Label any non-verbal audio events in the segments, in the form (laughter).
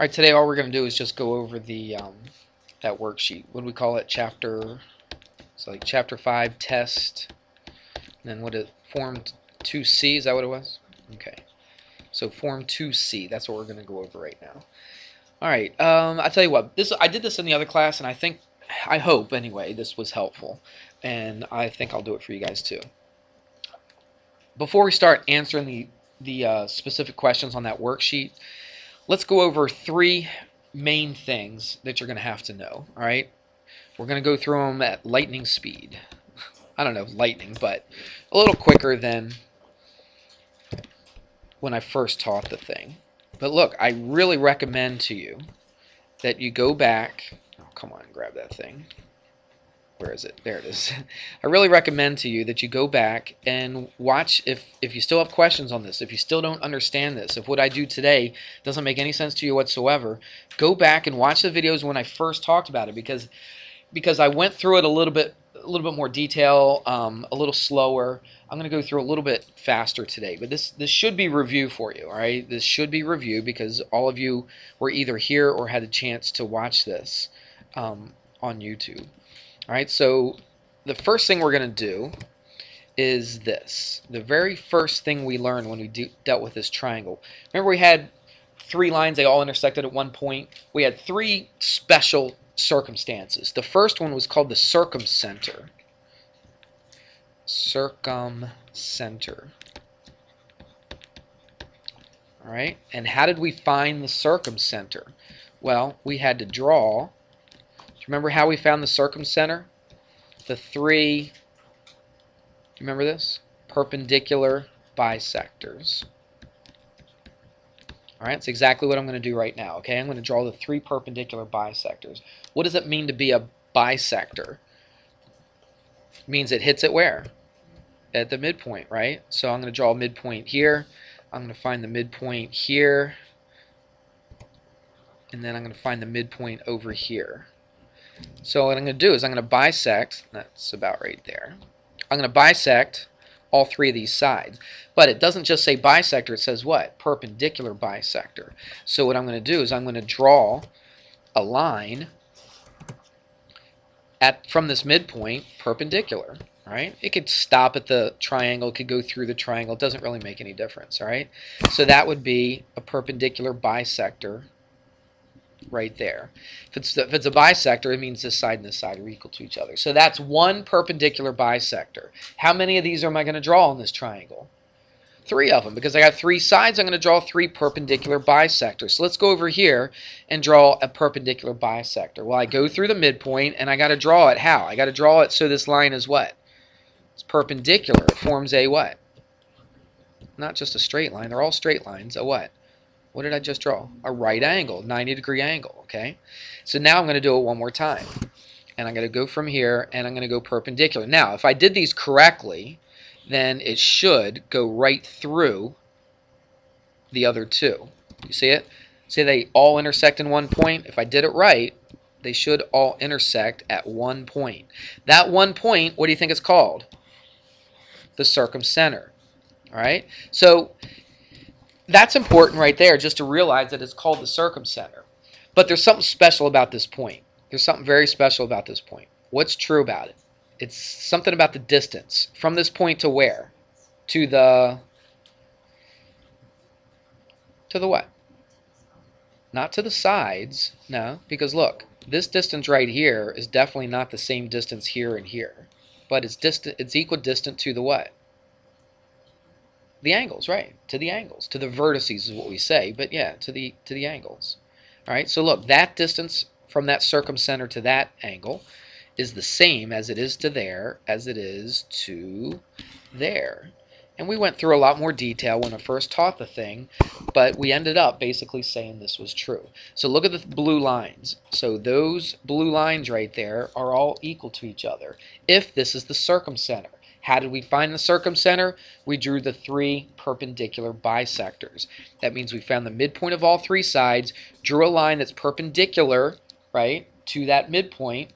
All right, today all we're going to do is just go over the um, that worksheet. What do we call it? Chapter. It's like chapter five test. And then what it form two C. Is that what it was? Okay. So form two C. That's what we're going to go over right now. All right. Um, I tell you what. This I did this in the other class, and I think, I hope anyway, this was helpful, and I think I'll do it for you guys too. Before we start answering the the uh, specific questions on that worksheet let's go over three main things that you're going to have to know. All right, we're going to go through them at lightning speed. (laughs) I don't know lightning, but a little quicker than when I first taught the thing. But look, I really recommend to you that you go back. Oh, come on, grab that thing where is it? There it is. (laughs) I really recommend to you that you go back and watch if, if you still have questions on this, if you still don't understand this, if what I do today doesn't make any sense to you whatsoever, go back and watch the videos when I first talked about it because because I went through it a little bit a little bit more detail, um, a little slower. I'm going to go through a little bit faster today, but this this should be review for you, all right? This should be review because all of you were either here or had a chance to watch this um, on YouTube. All right, so the first thing we're going to do is this. The very first thing we learned when we do, dealt with this triangle. Remember we had three lines, they all intersected at one point. We had three special circumstances. The first one was called the circumcenter. Circumcenter. All right, and how did we find the circumcenter? Well, we had to draw remember how we found the circumcenter? The three, you remember this? Perpendicular bisectors. All right, that's exactly what I'm going to do right now. Okay, I'm going to draw the three perpendicular bisectors. What does it mean to be a bisector? It means it hits it where? At the midpoint, right? So I'm going to draw a midpoint here. I'm going to find the midpoint here. And then I'm going to find the midpoint over here. So what I'm going to do is I'm going to bisect, that's about right there. I'm going to bisect all three of these sides. But it doesn't just say bisector, it says what? Perpendicular bisector. So what I'm going to do is I'm going to draw a line at from this midpoint perpendicular. Right? It could stop at the triangle, it could go through the triangle, it doesn't really make any difference. All right? So that would be a perpendicular bisector right there. If it's, if it's a bisector, it means this side and this side are equal to each other. So that's one perpendicular bisector. How many of these am I going to draw on this triangle? Three of them, because I got three sides, I'm going to draw three perpendicular bisectors. So let's go over here and draw a perpendicular bisector. Well, I go through the midpoint, and I got to draw it how? I got to draw it so this line is what? It's perpendicular. It forms a what? Not just a straight line. They're all straight lines. A what? What did I just draw? A right angle, 90 degree angle, okay? So now I'm going to do it one more time. And I'm going to go from here, and I'm going to go perpendicular. Now, if I did these correctly, then it should go right through the other two. You see it? See they all intersect in one point? If I did it right, they should all intersect at one point. That one point, what do you think it's called? The circumcenter. All right? So that's important right there just to realize that it's called the circumcenter. But there's something special about this point. There's something very special about this point. What's true about it? It's something about the distance. From this point to where? To the... To the what? Not to the sides. No, because look, this distance right here is definitely not the same distance here and here. But it's distant. It's equidistant to the what? The angles, right? To the angles, to the vertices is what we say, but yeah, to the to the angles. All right. So look, that distance from that circumcenter to that angle is the same as it is to there as it is to there. And we went through a lot more detail when I first taught the thing, but we ended up basically saying this was true. So look at the blue lines. So those blue lines right there are all equal to each other if this is the circumcenter. How did we find the circumcenter? We drew the three perpendicular bisectors. That means we found the midpoint of all three sides, drew a line that's perpendicular, right, to that midpoint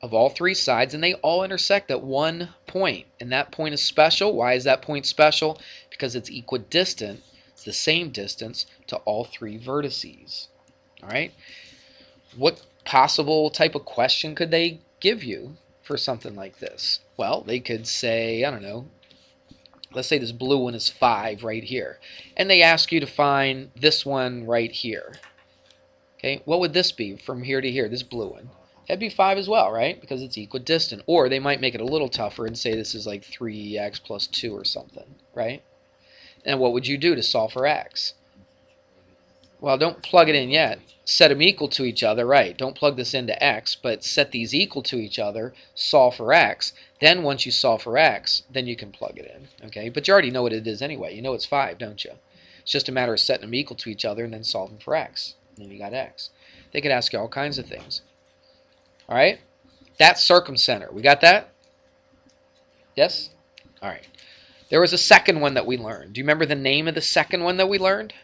of all three sides, and they all intersect at one point. And that point is special. Why is that point special? Because it's equidistant. It's the same distance to all three vertices. All right? What possible type of question could they give you for something like this? Well, they could say, I don't know, let's say this blue one is 5 right here. And they ask you to find this one right here. Okay, what would this be from here to here, this blue one? That'd be 5 as well, right? Because it's equidistant. Or they might make it a little tougher and say this is like 3x plus 2 or something, right? And what would you do to solve for x? Well, don't plug it in yet. Set them equal to each other, right? Don't plug this into x, but set these equal to each other, solve for x. Then once you solve for x, then you can plug it in, okay? But you already know what it is anyway. You know it's 5, don't you? It's just a matter of setting them equal to each other and then solving for x. And then you got x. They could ask you all kinds of things. All right? That's circumcenter. We got that? Yes? All right. There was a second one that we learned. Do you remember the name of the second one that we learned?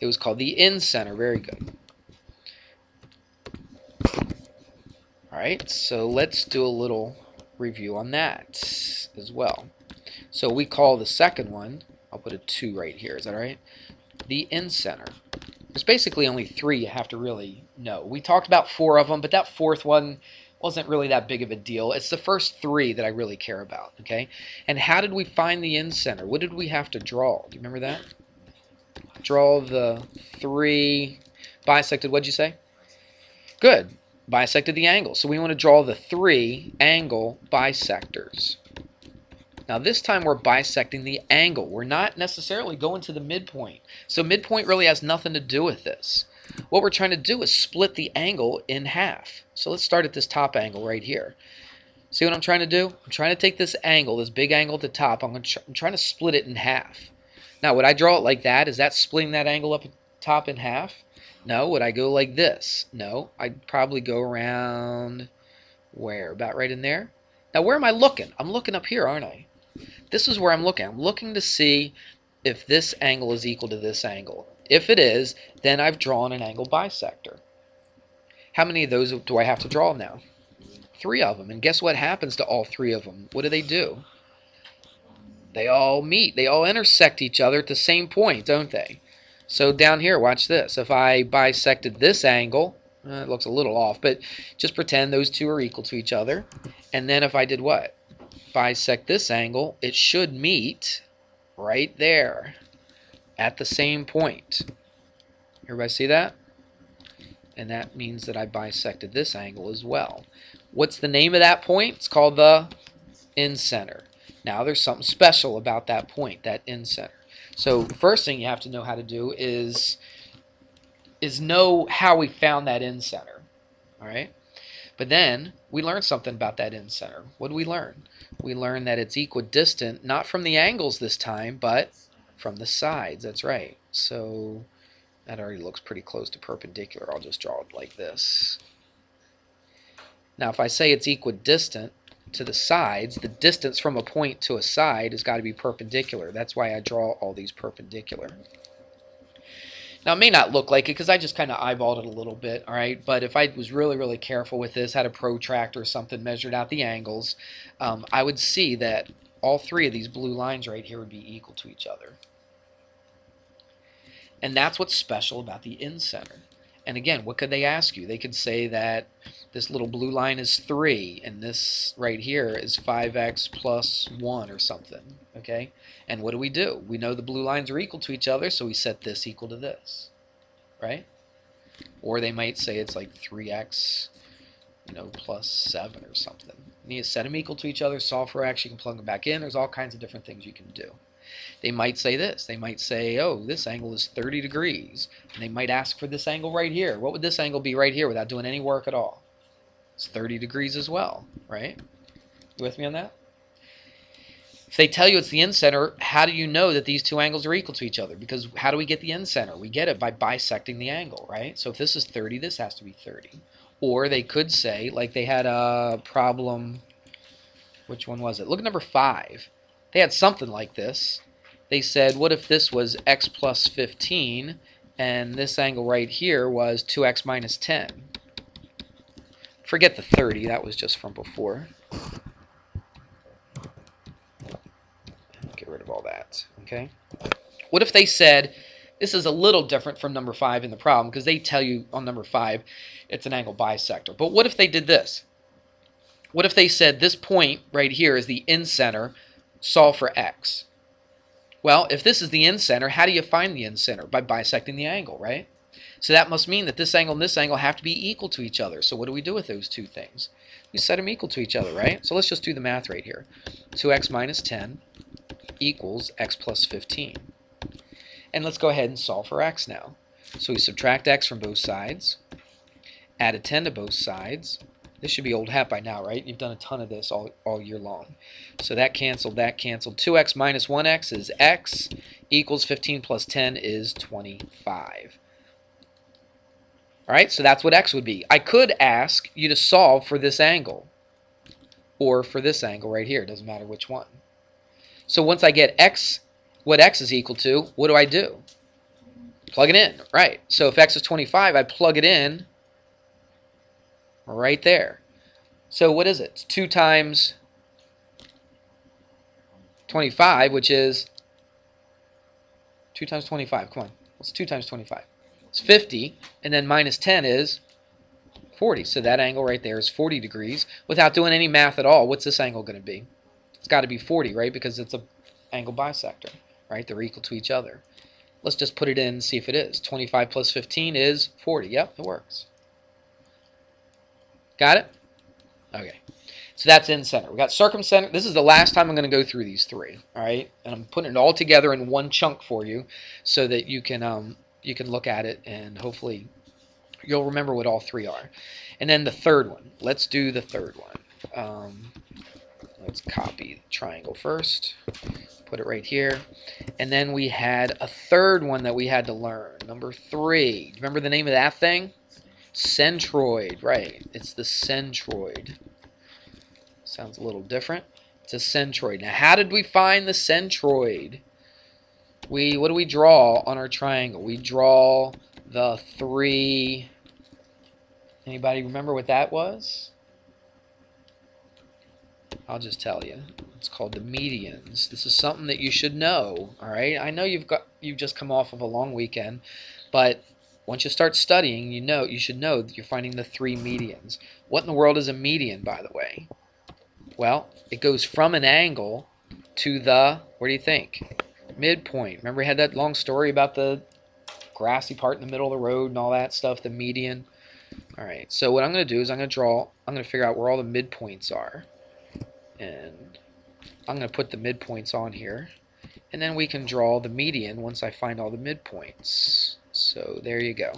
It was called the incenter. Very good. All right, so let's do a little review on that as well. So we call the second one, I'll put a 2 right here, is that right? The incenter. There's basically only three you have to really know. We talked about four of them, but that fourth one wasn't really that big of a deal. It's the first three that I really care about, okay? And how did we find the incenter? What did we have to draw? Do you remember that? Draw the three bisected, what'd you say? Good. Bisected the angle. So we want to draw the three angle bisectors. Now this time we're bisecting the angle. We're not necessarily going to the midpoint. So midpoint really has nothing to do with this. What we're trying to do is split the angle in half. So let's start at this top angle right here. See what I'm trying to do? I'm trying to take this angle, this big angle at the top, I'm, I'm trying to split it in half. Now would I draw it like that? Is that splitting that angle up top in half? No. Would I go like this? No. I'd probably go around where? About right in there? Now where am I looking? I'm looking up here, aren't I? This is where I'm looking. I'm looking to see if this angle is equal to this angle. If it is, then I've drawn an angle bisector. How many of those do I have to draw now? Three of them. And guess what happens to all three of them? What do they do? They all meet. They all intersect each other at the same point, don't they? So down here, watch this. If I bisected this angle, uh, it looks a little off, but just pretend those two are equal to each other. And then if I did what? bisect this angle, it should meet right there at the same point. Everybody see that? And that means that I bisected this angle as well. What's the name of that point? It's called the incenter. Now there's something special about that point, that incenter. So first thing you have to know how to do is is know how we found that incenter. All right? But then we learned something about that incenter. What did we learn? We learned that it's equidistant, not from the angles this time, but from the sides. That's right. So that already looks pretty close to perpendicular. I'll just draw it like this. Now if I say it's equidistant to the sides, the distance from a point to a side has got to be perpendicular. That's why I draw all these perpendicular. Now, it may not look like it because I just kind of eyeballed it a little bit, all right? But if I was really, really careful with this, had a protractor or something, measured out the angles, um, I would see that all three of these blue lines right here would be equal to each other. And that's what's special about the incenter. And again, what could they ask you? They could say that this little blue line is 3, and this right here is 5x plus 1 or something. Okay? And what do we do? We know the blue lines are equal to each other, so we set this equal to this. Right? Or they might say it's like 3x you know, plus 7 or something. You need to set them equal to each other, solve for x, you can plug them back in. There's all kinds of different things you can do. They might say this. They might say, oh, this angle is 30 degrees. And they might ask for this angle right here. What would this angle be right here without doing any work at all? It's 30 degrees as well, right? You with me on that? If they tell you it's the incenter, how do you know that these two angles are equal to each other? Because how do we get the incenter? We get it by bisecting the angle, right? So if this is 30, this has to be 30. Or they could say, like they had a problem, which one was it? Look at number 5. They had something like this. They said, what if this was x plus 15, and this angle right here was 2x minus 10? Forget the 30, that was just from before. Get rid of all that, okay? What if they said, this is a little different from number 5 in the problem, because they tell you on number 5 it's an angle bisector. But what if they did this? What if they said this point right here is the incenter, solve for x? Well, if this is the incenter, how do you find the incenter? By bisecting the angle, right? So that must mean that this angle and this angle have to be equal to each other. So what do we do with those two things? We set them equal to each other, right? So let's just do the math right here. 2x minus 10 equals x plus 15. And let's go ahead and solve for x now. So we subtract x from both sides, add a 10 to both sides. This should be old hat by now, right? You've done a ton of this all, all year long. So that canceled, that canceled. 2x minus 1x is x equals 15 plus 10 is 25. All right, so that's what x would be. I could ask you to solve for this angle or for this angle right here. It doesn't matter which one. So once I get x, what x is equal to, what do I do? Plug it in, right. So if x is 25, I plug it in right there. So what is it? It's 2 times 25, which is 2 times 25. Come on. What's 2 times 25? It's 50, and then minus 10 is 40. So that angle right there is 40 degrees. Without doing any math at all, what's this angle going to be? It's got to be 40, right? Because it's a angle bisector, right? They're equal to each other. Let's just put it in and see if it is. 25 plus 15 is 40. Yep, it works. Got it? Okay. So that's incenter. We got circumcenter. This is the last time I'm going to go through these three. All right, and I'm putting it all together in one chunk for you, so that you can um, you can look at it and hopefully you'll remember what all three are. And then the third one. Let's do the third one. Um, let's copy the triangle first. Put it right here. And then we had a third one that we had to learn. Number three. Remember the name of that thing? Centroid, right. It's the centroid. Sounds a little different. It's a centroid. Now, how did we find the centroid? We, what do we draw on our triangle? We draw the three, anybody remember what that was? I'll just tell you. It's called the medians. This is something that you should know, all right? I know you've got you've just come off of a long weekend, but once you start studying, you know you should know that you're finding the three medians. What in the world is a median, by the way? Well, it goes from an angle to the, where do you think? Midpoint. Remember we had that long story about the grassy part in the middle of the road and all that stuff, the median? Alright, so what I'm going to do is I'm going to draw, I'm going to figure out where all the midpoints are. And I'm going to put the midpoints on here. And then we can draw the median once I find all the midpoints. So there you go.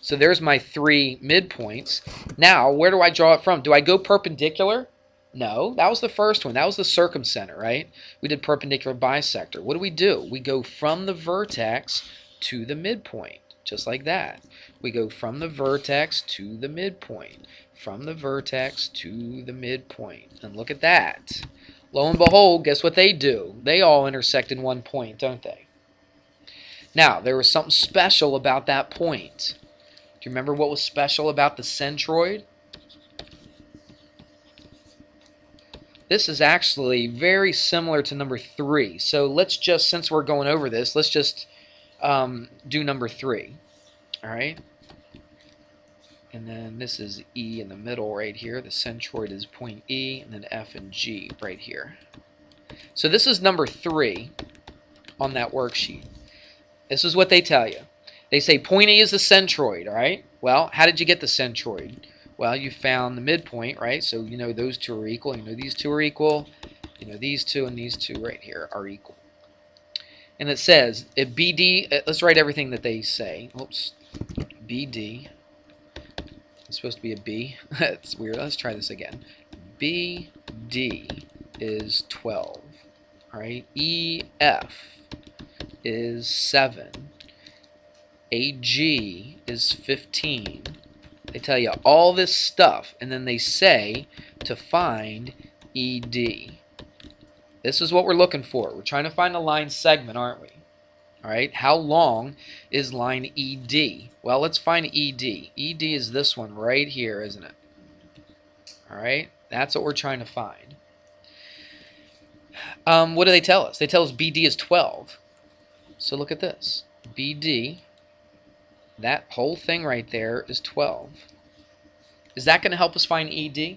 So there's my three midpoints. Now, where do I draw it from? Do I go perpendicular? No, that was the first one. That was the circumcenter, right? We did perpendicular bisector. What do we do? We go from the vertex to the midpoint, just like that. We go from the vertex to the midpoint, from the vertex to the midpoint. And look at that. Lo and behold, guess what they do? They all intersect in one point, don't they? Now, there was something special about that point. Do you remember what was special about the centroid? This is actually very similar to number three. So let's just, since we're going over this, let's just um, do number three. All right. And then this is E in the middle right here. The centroid is point E, and then F and G right here. So this is number three on that worksheet. This is what they tell you. They say point A is the centroid, all right? Well, how did you get the centroid? Well, you found the midpoint, right? So you know those two are equal. You know these two are equal. You know these two and these two right here are equal. And it says, if BD, uh, let's write everything that they say. Oops. BD. It's supposed to be a B. (laughs) That's weird. Let's try this again. BD is 12. All right. EF is 7. AG is 15. They tell you all this stuff, and then they say to find ED. This is what we're looking for. We're trying to find a line segment, aren't we? All right, how long is line ED? Well, let's find ED. ED is this one right here, isn't it? All right, that's what we're trying to find. Um, what do they tell us? They tell us BD is 12. So look at this. BD, that whole thing right there is 12. Is that going to help us find ED?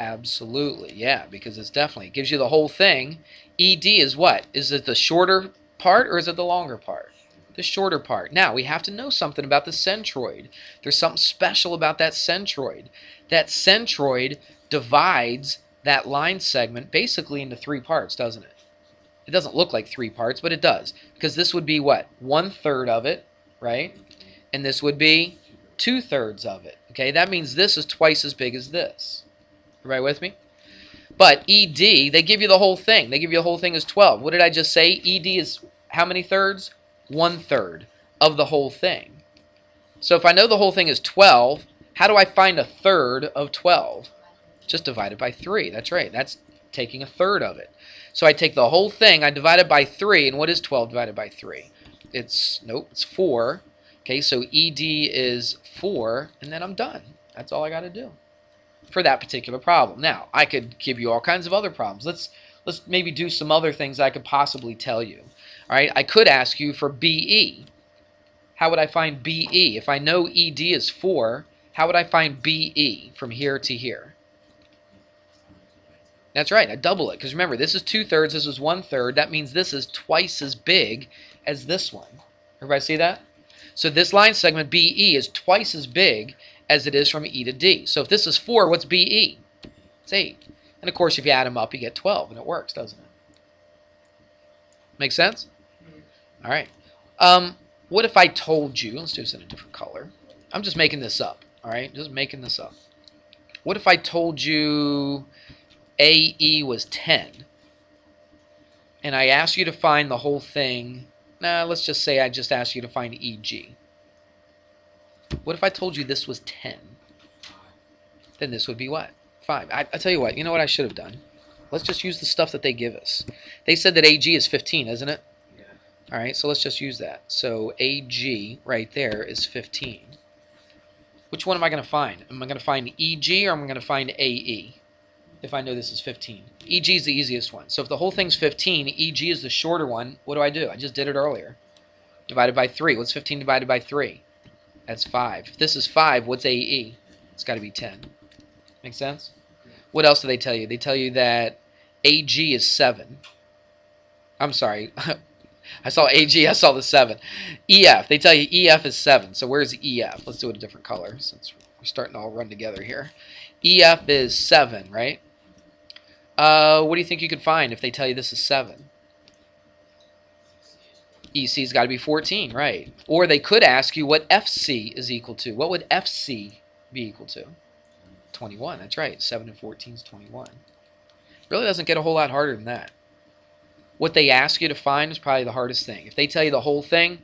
Absolutely, yeah, because it's definitely, it gives you the whole thing. ED is what? Is it the shorter part or is it the longer part? The shorter part. Now, we have to know something about the centroid. There's something special about that centroid. That centroid divides that line segment basically into three parts, doesn't it? It doesn't look like three parts, but it does. Because this would be what? One third of it, right? And this would be two thirds of it. Okay, that means this is twice as big as this. Everybody with me? But ED, they give you the whole thing. They give you the whole thing as 12. What did I just say? ED is how many thirds? One third of the whole thing. So if I know the whole thing is 12, how do I find a third of 12? Just divide it by 3. That's right. That's taking a third of it. So I take the whole thing, I divide it by 3, and what is 12 divided by 3? It's, nope, it's 4. Okay, so ED is 4, and then I'm done. That's all I got to do for that particular problem. Now, I could give you all kinds of other problems. Let's let's maybe do some other things I could possibly tell you. All right, I could ask you for BE. How would I find BE? If I know ED is 4, how would I find BE from here to here? That's right, I double it. Because remember, this is two-thirds, this is one-third. That means this is twice as big as this one. Everybody see that? So this line segment, BE, is twice as big as it is from E to D. So if this is 4, what's BE? It's 8. And of course, if you add them up, you get 12, and it works, doesn't it? Make sense? All right. Um, what if I told you, let's do this in a different color. I'm just making this up, all right? Just making this up. What if I told you AE was 10, and I asked you to find the whole thing, nah, let's just say I just asked you to find EG. What if I told you this was 10? Then this would be what? 5. I, I tell you what, you know what I should have done? Let's just use the stuff that they give us. They said that AG is 15, isn't it? Yeah. All right, so let's just use that. So AG right there is 15. Which one am I going to find? Am I going to find EG or am I going to find AE? If I know this is 15. EG is the easiest one. So if the whole thing's 15, EG is the shorter one, what do I do? I just did it earlier. Divided by 3. What's 15 divided by 3? That's 5. If this is 5, what's AE? It's got to be 10. Make sense? What else do they tell you? They tell you that AG is 7. I'm sorry. (laughs) I saw AG, I saw the 7. EF, they tell you EF is 7. So where's EF? Let's do it a different color since we're starting to all run together here. EF is 7, right? Uh, what do you think you could find if they tell you this is 7? EC's got to be 14, right? Or they could ask you what FC is equal to. What would FC be equal to? 21, that's right. 7 and 14 is 21. Really doesn't get a whole lot harder than that. What they ask you to find is probably the hardest thing. If they tell you the whole thing,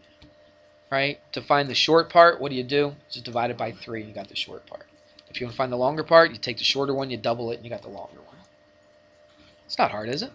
right, to find the short part, what do you do? Just divide it by 3 and you got the short part. If you want to find the longer part, you take the shorter one, you double it, and you got the longer one. It's not hard, is it?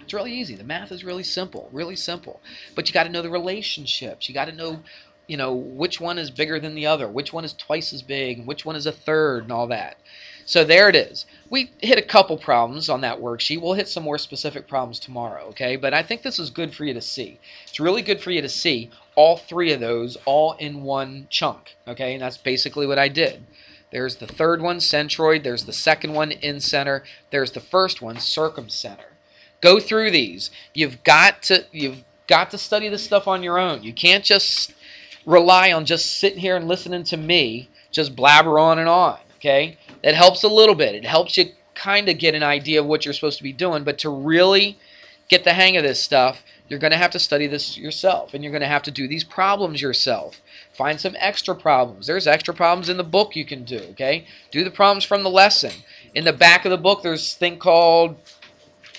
It's really easy. The math is really simple, really simple. But you got to know the relationships. You got to know, you know, which one is bigger than the other, which one is twice as big, which one is a third, and all that. So there it is. We hit a couple problems on that worksheet. We'll hit some more specific problems tomorrow, okay? But I think this is good for you to see. It's really good for you to see all three of those all in one chunk, okay? And that's basically what I did. There's the third one, centroid. There's the second one, incenter. There's the first one, circumcenter. Go through these. You've got to you've got to study this stuff on your own. You can't just rely on just sitting here and listening to me just blabber on and on, okay? That helps a little bit. It helps you kind of get an idea of what you're supposed to be doing, but to really get the hang of this stuff, you're going to have to study this yourself, and you're going to have to do these problems yourself. Find some extra problems. There's extra problems in the book you can do, okay? Do the problems from the lesson. In the back of the book, there's thing called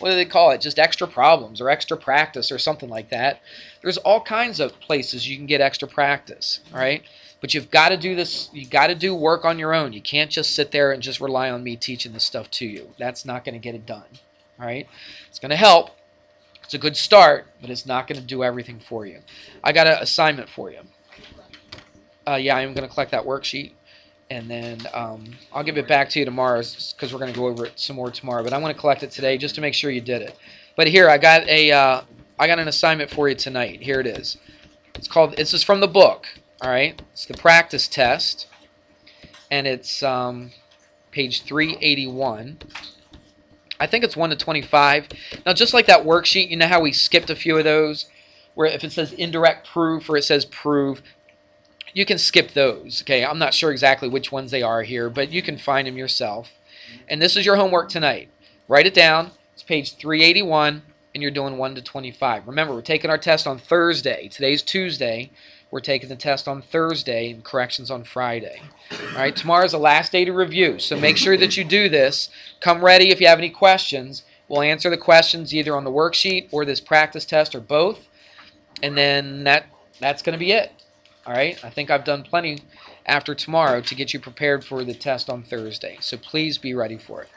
what do they call it? Just extra problems or extra practice or something like that. There's all kinds of places you can get extra practice, all right? But you've got to do this, you got to do work on your own. You can't just sit there and just rely on me teaching this stuff to you. That's not going to get it done, all right? It's going to help. It's a good start, but it's not going to do everything for you. I got an assignment for you. Uh, yeah, I'm going to collect that worksheet and then um, I'll give it back to you tomorrow because we're going to go over it some more tomorrow. But I want to collect it today just to make sure you did it. But here, I got a, uh, I got an assignment for you tonight. Here it is. It's called, this is from the book, all right? It's the practice test, and it's um, page 381. I think it's 1 to 25. Now, just like that worksheet, you know how we skipped a few of those? Where if it says indirect proof or it says prove, you can skip those. Okay, I'm not sure exactly which ones they are here, but you can find them yourself. And this is your homework tonight. Write it down. It's page 381, and you're doing 1 to 25. Remember, we're taking our test on Thursday. Today's Tuesday. We're taking the test on Thursday and corrections on Friday. All right, tomorrow's the last day to review, so make sure that you do this. Come ready if you have any questions. We'll answer the questions either on the worksheet or this practice test or both. And then that that's going to be it. All right, I think I've done plenty after tomorrow to get you prepared for the test on Thursday. So please be ready for it.